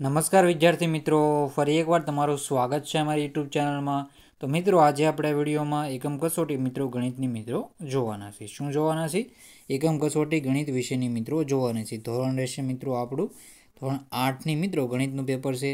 નમસ્કાર વિદ્યાર્થી મિત્રો, ફરી એકવાર તમારું સ્વાગત છે અમારી યુટ્યુબ ચેનલમાં. તો મિત્રો, આજે આપણે વિડીયોમાં એકમ કસોટી મિત્રો, ગણિતની મિત્રો જોવાના છે શું જોવાના છે એકમ કસોટી ગણિત વિશેની મિત્રો જોવાના છે ધોરણ રહેશે મિત્રો આપણું ધોરણ આઠની મિત્રો, ગણિતનું પેપર છે.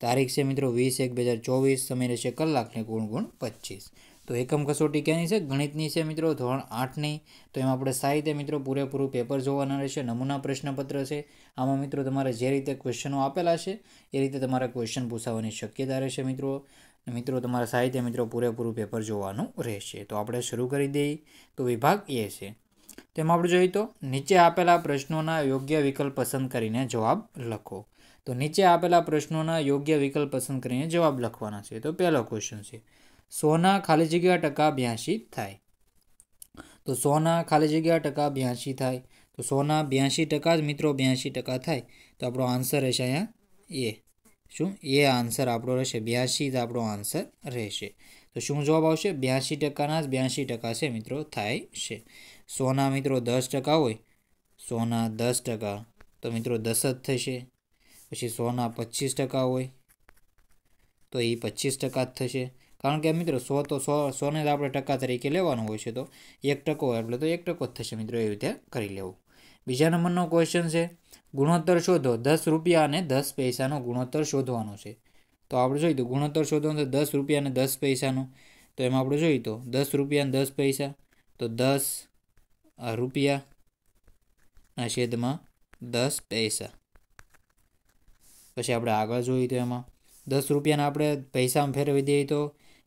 તારીખ છે મિત્રો વીસ એક બે હજાર ચોવીસ, સમય રહેશે કલાકને ગુણ ગુણ પચીસ. તો એકમ કસોટી ક્યાંની છે? ગણિતની છે મિત્રો, ધોરણ આઠની. તો એમાં આપણે સાહિત્ય મિત્રો પૂરેપૂરું પેપર જોવાના રહેશે, નમૂના પ્રશ્નપત્ર છે. આમાં મિત્રો તમારે જે રીતે ક્વેશ્ચનો આપેલા છે, એ રીતે તમારે ક્વેશ્ચન પૂછાવાની શક્યતા રહેશે મિત્રો. મિત્રો તમારા સાહિત્ય મિત્રો પૂરેપૂરું પેપર જોવાનું રહેશે. તો આપણે શરૂ કરી દઈએ. તો વિભાગ એ છે. તેમાં આપણે જોઈએ તો, નીચે આપેલા પ્રશ્નોના યોગ્ય વિકલ્પ પસંદ કરીને જવાબ લખો. તો નીચે આપેલા પ્રશ્નોના યોગ્ય વિકલ્પ પસંદ કરીને જવાબ લખવાના છે. તો પહેલો ક્વેશ્ચન છે. સોના ખાલી જગ્યા ટકા બ્યાસી થાય. તો સોના ખાલી જગ્યા ટકા બ્યાસી થાય. તો સોના બ્યાસી ટકા જ મિત્રો બ્યાસી ટકા થાય. તો આપણો આન્સર રહેશે અહીંયા એ. શું? એ આન્સર આપણો રહેશે. બ્યાસી જ આપણો આન્સર રહેશે. તો શું જવાબ આવશે? બ્યાસી ટકાના જ બ્યાસી ટકા છે મિત્રો થાય છે. સોના મિત્રો દસ ટકા હોય. સોના દસ ટકા. તો મિત્રો દસ જ થશે. પછી સોના પચીસ ટકા હોય. તો એ પચીસ ટકા જ થશે. કારણ કે મિત્રો સો તો સો, સોને જ આપણે ટકા તરીકે લેવાનું હોય છે તો એક ટકો હોય એટલે તો એક ટકો જ થશે મિત્રો એવી રીતે કરી લેવું. બીજા નંબરનો ક્વેશ્ચન છે, ગુણોત્તર શોધો, દસ રૂપિયા અને દસ પૈસાનો ગુણોત્તર શોધવાનો છે. તો આપણે જોઈએ તો ગુણોત્તર શોધવાનો દસ રૂપિયા અને દસ પૈસાનો. તો એમાં આપણે જોઈએ તો દસ રૂપિયા અને દસ પૈસા, તો દસ રૂપિયાના છેદમાં દસ પૈસા. પછી આપણે આગળ જોઈએ તો એમાં, દસ રૂપિયાના આપણે પૈસામાં ફેરવી દઈએ તો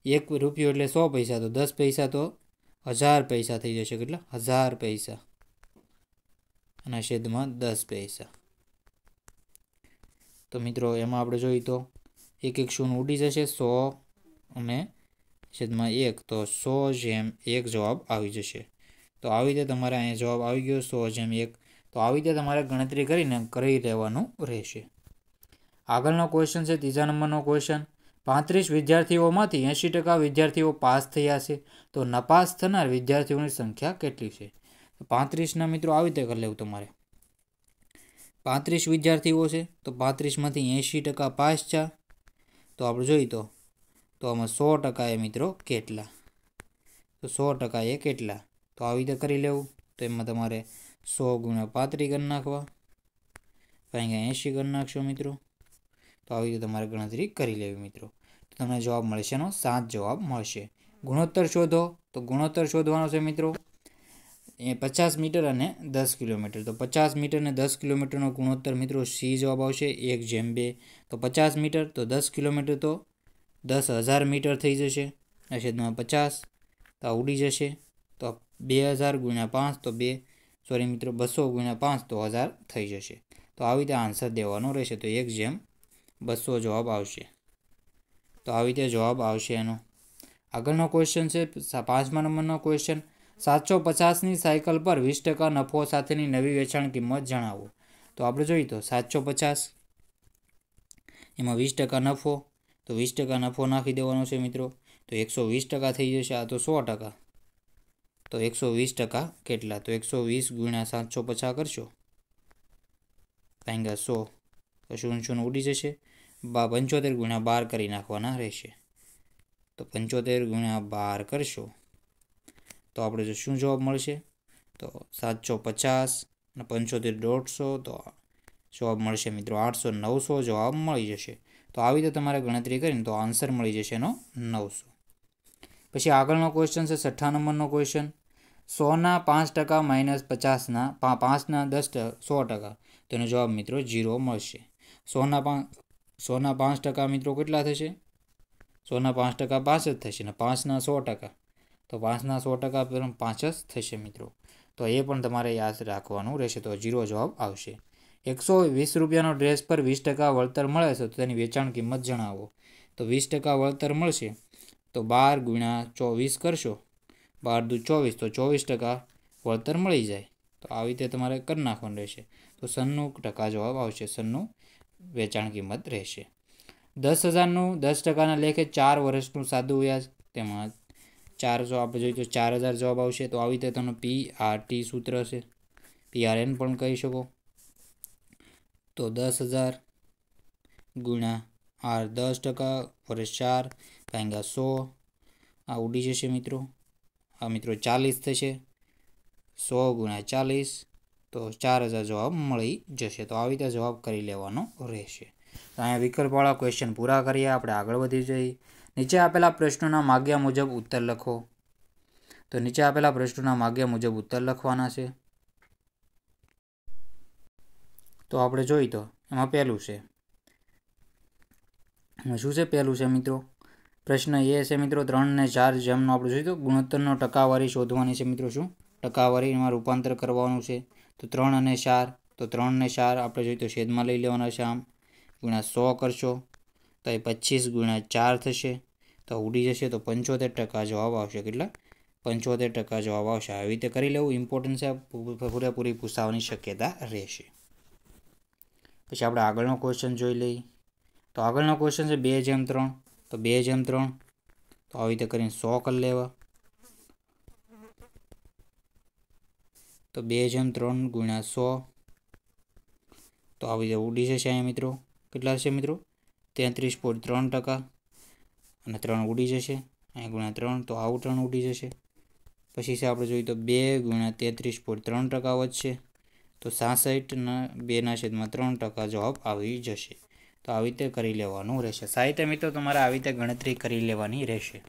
એક રૂપિયો એટલે સો પૈસા, તો દસ પૈસા તો હજાર પૈસા થઈ જશે. કેટલા? હજાર પૈસા. અને છેદમાં દસ પૈસા. તો મિત્રો, એમાં આપણે જોઈએ તો એક એક શૂન્ય ઉડી જશે. સો અને છેદમાં એક, તો સો જેમ એક જવાબ આવી જશે. તો આવી રીતે તમારે અહીંયા જવાબ આવી ગયો, સો જેમ એક. તો આવી રીતે તમારે ગણતરી કરીને કરી રહેવાનું રહેશે. આગળનો ક્વેશ્ચન છે, ત્રીજા નંબરનો ક્વેશ્ચન પાંત્રીસ વિદ્યાર્થીઓમાંથી એંશી ટકા વિદ્યાર્થીઓ પાસ થયા છે. તો નપાસ થનાર વિદ્યાર્થીઓની સંખ્યા કેટલી છે? પાંત્રીસના મિત્રો આવી રીતે કરી લેવું તમારે. પાંત્રીસ વિદ્યાર્થીઓ છે, તો પાંત્રીસમાંથી એંશી ટકા પાસ છે તો આપણે જોઈએ તો તો આમાં સો ટકા એ મિત્રો કેટલા? તો સો ટકા એ કેટલા? તો આવી રીતે કરી લેવું. તો એમાં તમારે સો ગુણ્યા પાંત્રીસ કરી નાખવા. અહીંયા એંશી કરી નાખશો મિત્રો. તો આવી રીતે તમારે ગણતરી કરી લેવી મિત્રો. તમને જવાબ મળશે એનો સાત જવાબ મળશે. ગુણોત્તર શોધો. તો ગુણોત્તર શોધવાનો છે મિત્રો. એ પચાસ મીટર અને દસ કિલોમીટર. તો પચાસ મીટર અને દસ કિલોમીટરનો ગુણોત્તર મિત્રો સી જવાબ આવશે. એક જેમ બે. તો પચાસ મીટર. તો દસ કિલોમીટર તો દસ હજાર મીટર થઈ જશે. છેદમાં પચાસ. તો ઉડી જશે. તો બે હજાર ગુણ્યા પાંચ તો બે. સોરી મિત્રો, બસો ગુણ્યા પાંચ તો હજાર થઈ જશે. તો આવી રીતે આન્સર દેવાનો રહેશે. તો એક જેમ બસો જવાબ આવશે. તો આવી રીતે જવાબ આવશે એનો. આગળનો ક્વેશ્ચન છે પાંચમા નંબરનો ક્વેશ્ચન સાતસો પચાસની સાયકલ પર વીસ ટકા નફો સાથેની નવી વેચાણ કિંમત જણાવો. તો આપણે જોઈએ તો સાતસો પચાસ, એમાં વીસ ટકા નફો, તો વીસ ટકા નફો નાખી દેવાનો છે મિત્રો. તો એકસો વીસ ટકા થઈ જશે, આ તો સો ટકા. તો એકસો વીસ ટકા કેટલા? તો એકસો વીસ ગુણ્યા સાતસો પચાસ કરશો. કાંઈ સો. તો શૂન્ય શૂન્ય ઉડી જશે. પંચોતેર ગુણ્યા બાર કરી નાખવાના રહેશે. તો પંચોતેર ગુણ્યા બાર કરશો, તો આપણે જો શું જવાબ મળશે? તો સાતસો પચાસ અને પંચોતેર દોઢસો, તો જવાબ મળશે મિત્રો આઠસો નવસો જવાબ મળી જશે. તો આવી રીતે તમારે ગણતરી કરીને તો આન્સર મળી જશે એનો નવસો. પછી આગળનો ક્વેશ્ચન છે છઠ્ઠા નંબરનો ક્વેશ્ચન સોના પાંચ ટકા માઇનસ પચાસના પાંચના દસ સો ટકા, તેનો જવાબ મિત્રો જીરો મળશે. સોના પાંચ સોના પાંચ ટકા મિત્રો કેટલા થશે? સોના પાંચ ટકા પાંચ જ થશે ને પાંચના સો ટકા. તો પાંચના સો ટકા પાંચ જ થશે મિત્રો. તો એ પણ તમારે યાદ રાખવાનું રહેશે. તો જીરો જવાબ આવશે. એકસો વીસ રૂપિયાનો ડ્રેસ પર વીસ ટકા વળતર મળે છે તો તેની વેચાણ કિંમત જણાવો. તો વીસ ટકા વળતર મળશે. તો બાર ગુણ્યા ચોવીસ કરશો. બાર દુ ચોવીસ, તો ચોવીસ ટકા વળતર મળી જાય. તો આવી રીતે તમારે કરી નાખવાનું રહેશે. તો સન્નું ટકા જવાબ આવશે. સન્નું વેચાણ કિંમત રહેશે. દસ હજારનું દસ ટકાના લેખે ચાર વર્ષનું સાદું વ્યાજ, તેમાં ચાર જો આપણે જોઈએ તો ચાર હજાર જવાબ આવશે, તો આવી રીતે તમને પી આર ટી સૂત્ર છે પી આર એન પણ કહી શકો. તો દસ હજાર ગુણ્યા આર દસ ટકા વર્ષ ચાર ભાંગ્યા સો. આ ઉડી જશે મિત્રો. આ મિત્રો ચાલીસ થશે. સો ગુણ્યા ચાલીસ તો ચાર હજાર જવાબ મળી જશે. તો આવી રીતે જવાબ કરી લેવાનો રહેશે. તો અહીંયા વિકલ્પવાળા ક્વેશ્ચન પૂરા કરીએ. આપણે આગળ વધી જઈએ નીચે આપેલા પ્રશ્નોના માગ્યા મુજબ ઉત્તર લખો. તો નીચે આપેલા પ્રશ્નોના માગ્યા મુજબ ઉત્તર લખવાના છે. તો આપણે જોઈ તો, એમાં પહેલું છે. શું છે પહેલું છે મિત્રો? પ્રશ્ન એ છે મિત્રો, ત્રણ ને ચાર જેમનો આપણે જોઈ તો ગુણોત્તરનો ટકાવારી શોધવાની છે મિત્રો શું? ટકાવારીમાં રૂપાંતર કરવાનું છે. તો ત્રણ અને ચાર, તો ત્રણ ને ચાર આપણે જોઈએ તો છેદમાં લઈ લેવાના છે આમ. ગુણ્યા સો કરશો, તો એ પચીસ ગુણ્યા ચાર થશે, તો ઉડી જશે તો પંચોતેર ટકા જવાબ આવશે. કેટલા? પંચોતેર ટકા જવાબ આવશે. આવી રીતે કરી લેવું ઇમ્પોર્ટન્સ પૂરેપૂરી પૂછાવાની શક્યતા રહેશે. પછી આપણે આગળનો ક્વેશ્ચન જોઈ લઈએ. તો આગળનો ક્વેશ્ચન છે બે જેમ ત્રણ, તો બે જેમ ત્રણ, તો આવી રીતે કરીને સો કરી લેવા. તો બે જેમ ત્રણ ગુણ્યા સો. તો આવી ઉડી જશે અહીંયા મિત્રો. કેટલા છે મિત્રો? તેત્રીસ પોઈન્ટ ત્રણ ટકા. અને ત્રણ ઉડી જશે. અહીંયા ગુણ્યા ત્રણ, તો આવું ત્રણ ઉડી જશે. પછી છે આપણે જોઈએ તો બે ગુણ્યા તેત્રીસ પોઈન્ટ ત્રણ ટકા વધશે. તો સાસઠના બેના છેદમાં ત્રણ ટકા જવાબ આવી જશે. તો આવી રીતે કરી લેવાનું રહેશે. સાહિત્ય મિત્રો, તમારે આવી રીતે ગણતરી કરી લેવાની રહેશે.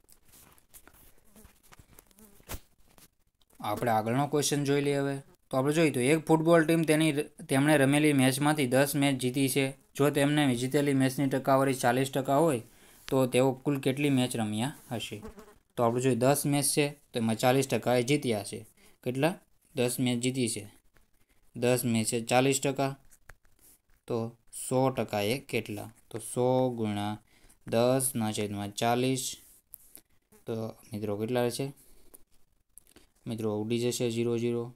આપણે આગળનો ક્વેશ્ચન જોઈ લઈએ હવે. તો આપણે જોઈએ તો એક ફૂટબોલ ટીમ તેની તેમણે રમેલી મેચમાંથી દસ મેચ જીતી છે. જો તેમને જીતેલી મેચની ટકાવારી ચાલીસ ટકા હોય, તો તેઓ કુલ કેટલી મેચ રમ્યા હશે? તો આપણે જોઈએ દસ મેચ છે, તો એમાં ચાલીસ ટકા એ જીત્યા છે. કેટલા? દસ મેચ જીતી છે. દસ મેચે ચાલીસ ટકા. તો સો ટકા એ કેટલા? તો સો ગુણ્યા દસના છેદમાં ચાલીસ. તો મિત્રો કેટલા છે મિત્રો, ઉડી જશે ઝીરો ઝીરો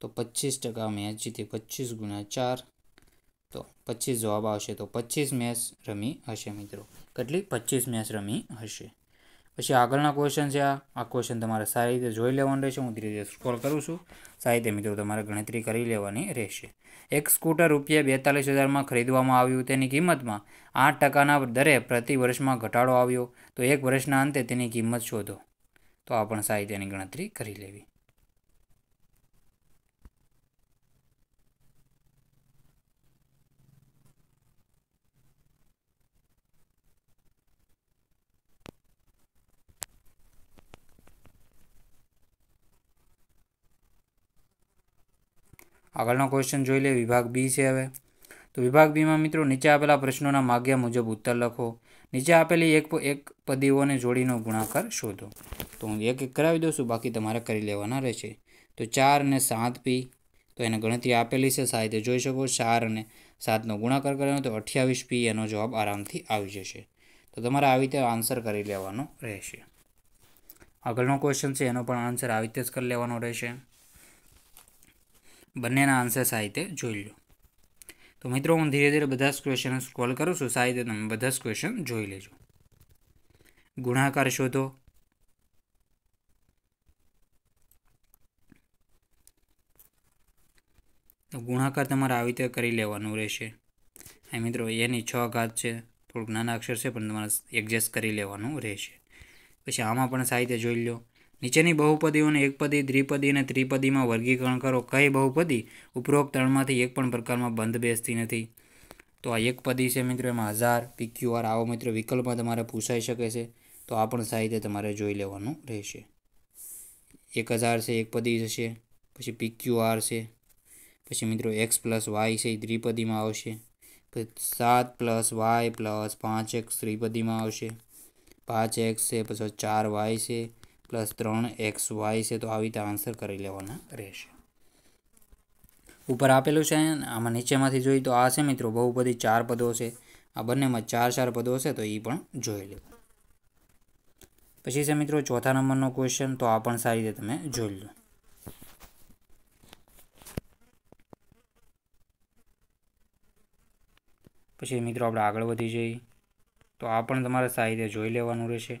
તો પચીસ ટકા મેચ જીતી પચીસ ગુણ્યા ચાર. તો પચીસ જવાબ આવશે, તો પચીસ મેચ રમી હશે મિત્રો. કેટલી? પચીસ મેચ રમી હશે. પછી આગળના ક્વેશ્ચન છે આ. આ ક્વેશ્ચન તમારે સારી રીતે જોઈ લેવાનું રહેશે. હું ધીરે ધીરે સ્કોલ કરું છું. સારી રીતે મિત્રો તમારે ગણતરી કરી લેવાની રહેશે. એક સ્કૂટર રૂપિયા બેતાલીસ હજારમાં ખરીદવામાં આવ્યું. તેની કિંમતમાં આઠ ટકાના દરે પ્રતિ વર્ષમાં ઘટાડો આવ્યો. તો એક વર્ષના અંતે તેની કિંમત શોધો. તો આ પણ સાહિત્યની ગણતરી કરી લેવી. આગળનો ક્વેશ્ચન જોઈ લે, વિભાગ બી છે હવે. તો વિભાગ બીમાં મિત્રો નીચે આપેલા પ્રશ્નોના માગ્યા મુજબ ઉત્તર લખો. નીચે આપેલી એક એક પદીઓને જોડીનો ગુણાકાર શોધો. તો હું એક એક કરાવી દઉં છું, બાકી તમારે કરી લેવાના રહેશે. તો ચાર અને સાત પી, તો એને ગણતરી આપેલી છે સાહિત્ય જોઈ શકો, ચાર અને સાતનો ગુણાકાર કર્યો, તો અઠ્યાવીસ પી એનો જવાબ આરામથી આવી જશે. તો તમારે આવી રીતે આન્સર કરી લેવાનો રહેશે. આગળનો ક્વેશ્ચન છે, એનો પણ આન્સર આવી રીતે જ કરી લેવાનો રહેશે. બંનેના આન્સર સાહિત્ય જોઈ લો. તો મિત્રો, હું ધીરે ધીરે બધા જ ક્વેશ્ચન સ્ક્રોલ કરું છું. સાહિત્ય તમે બધા જ ક્વેશ્ચન જોઈ લેજો. ગુણાકાર શોધો. તો ગુણાકાર તમારે આવી રીતે કરી લેવાનું રહેશે. અહીં મિત્રો એની છ ઘાત છે. થોડુંક નાના અક્ષર છે, પણ તમારે એડજસ્ટ કરી લેવાનું રહેશે. પછી આમાં પણ સાહિત્ય જોઈ લો. નીચેની બહુપદીઓને એકપદી દ્વિપદી અને ત્રિપદીમાં વર્ગીકરણ કરો. કઈ બહુપદી? ઉપરોક્ત ત્રણમાંથી એક પણ પ્રકારમાં બંધ બેસતી નથી. તો આ એક પદી છે મિત્રો, એમાં હજાર પીક્યુઆર આવો મિત્રો, વિકલ્પમાં તમારે પૂછાઈ શકે છે. તો આ પણ સાહિત્ય તમારે જોઈ લેવાનું રહેશે. એક હજાર છે એકપદી જશે પછી પીક્યુઆર છે. પછી મિત્રો, એક્સ પ્લસ વાય છે, એ દ્વિપદીમાં આવશે. પછી સાત પ્લસ વાય પ્લસ પાંચ એક્સ ત્રિપદીમાં આવશે. પાંચ એક્સ છે, પછી ચાર વાય છે. પ્લસ ત્રણ એક્સ વાય છે, તો આવી રીતે આન્સર કરી લેવાના રહેશે. ઉપર આપેલું છે, આમાં નીચેમાંથી જોઈએ તો આ છે મિત્રો બહુ બધી ચાર પદો છે. આ બંનેમાં ચાર ચાર પદો છે, તો એ પણ જોઈ લેવું પછી છે મિત્રો, ચોથા નંબરનો ક્વેશ્ચન તો આ પણ સારી રીતે તમે જોઈ લો. પછી મિત્રો, આપણે આગળ વધી જઈએ. તો આ પણ તમારે સારી રીતે જોઈ લેવાનું રહેશે.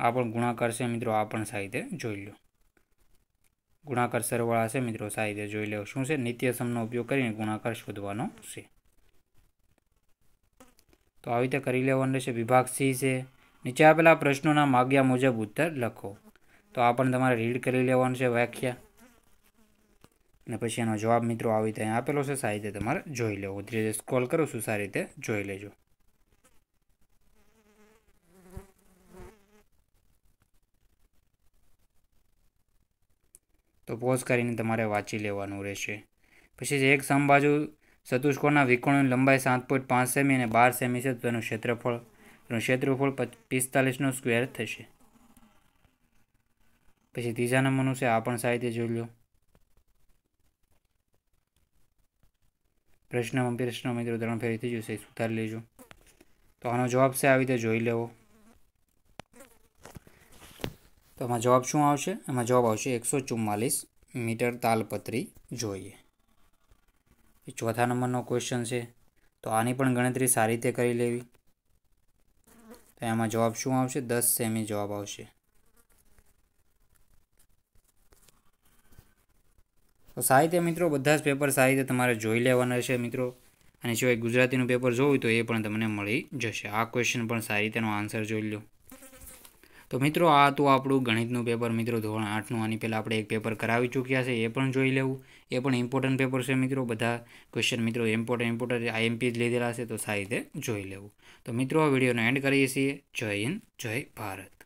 આ પણ ગુણાકાર છે મિત્રો, આ પણ સાહિત્ય, જોઈ લો ગુણાકાર સરવાળા છે મિત્રો, સાહિત્ય જોઈ લો શું છે? નિત્ય સમનો ઉપયોગ કરીને ગુણાકાર શોધવાનો છે. તો આવી રીતે કરી લેવાનું રહેશે. વિભાગ સી છે. નીચે આપેલા પ્રશ્નોના માગ્યા મુજબ ઉત્તર લખો. તો આ પણ તમારે રીડ કરી લેવાનું છે વ્યાખ્યા. અને પછી એનો જવાબ મિત્રો આવી રીતે આપેલો છે. સારી તમારે જોઈ લેવો. ધીરે ધીરે સ્કોલ કરું છું સારી રીતે જોઈ લેજો. તો પોઝ કરીને તમારે વાંચી લેવાનું રહેશે. પછી જે એક સમબાજુ ચતુષ્કોણના વિકોણની લંબાઈ સાત પોઈન્ટ પાંચ સેમી અને બાર સેમી છે, તો તેનું ક્ષેત્રફળ એનું ક્ષેત્રફળ પિસ્તાલીસનો સ્ક્વેર થશે. પછી ત્રીજા નંબરનું છે, આ પણ સાહિત્ય જોઈ લો. પ્રશ્નમાં પ્રશ્ન મિત્રો, ત્રણ ફેરી થઈ જશે, સુધારી લેજો. તો આનો જવાબ છે, આવી રીતે જોઈ લેવો. તો એમાં જવાબ શું આવશે? એમાં જવાબ આવશે એકસો ચુમ્માલીસ મીટર તાલપત્રી જોઈએ. એ ચોથા નંબરનો ક્વેશ્ચન છે. તો આની પણ ગણતરી સારી રીતે કરી લેવી. તો એમાં જવાબ શું આવશે? દસ સેમી જવાબ આવશે. તો સાહિત્ય મિત્રો, બધા જ પેપર સારી રીતે તમારે જોઈ લેવાના રહેશે મિત્રો. અને સિવાય ગુજરાતીનું પેપર જોવું તો એ પણ તમને મળી જશે. આ ક્વેશ્ચન પણ સારી રીતેનો આન્સર જોઈ લો તો મિત્રો, આ હતું આપણું ગણિતનું પેપર. મિત્રો, ધોરણ આઠનું આની પહેલાં આપણે એક પેપર કરાવી ચૂક્યા છે, એ પણ જોઈ લેવું. એ પણ ઇમ્પોર્ટન્ટ પેપર છે મિત્રો, બધા ક્વેશ્ચન મિત્રો ઇમ્પોર્ટન્ટ ઇમ્પોર્ટન્ટ આઈએમપી જ લીધેલા છે, તો સારી રીતે જોઈ લેવું. તો મિત્રો, આ વિડીયોનો એન્ડ કરીએ છીએ. જય હિન્દ, જય ભારત.